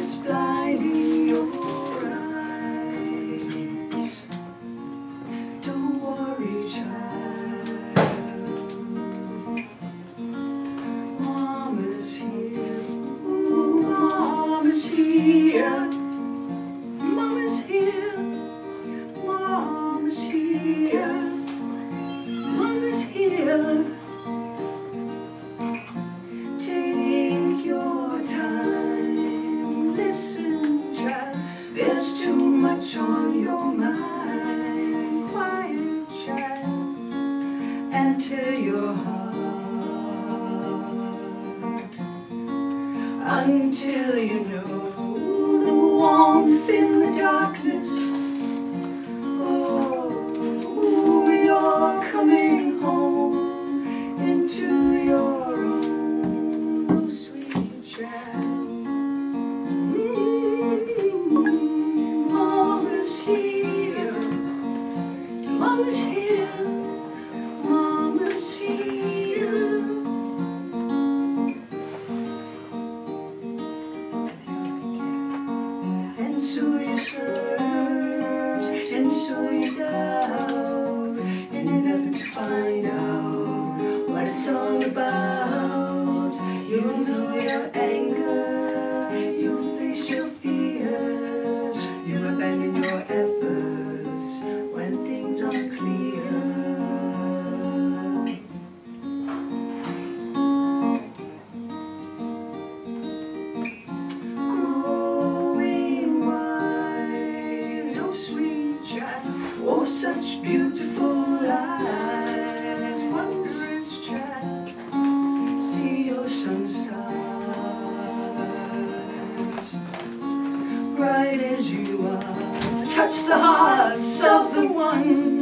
first blood. Listen, child. There's too much on your mind. Quiet, child, tell your heart until you know the warmth in the darkness. And so you search, and so you doubt, in an effort to find out what it's all about. Oh such beautiful eyes, wondrous child, see your sun sunstars, bright as you are, touch the hearts of the one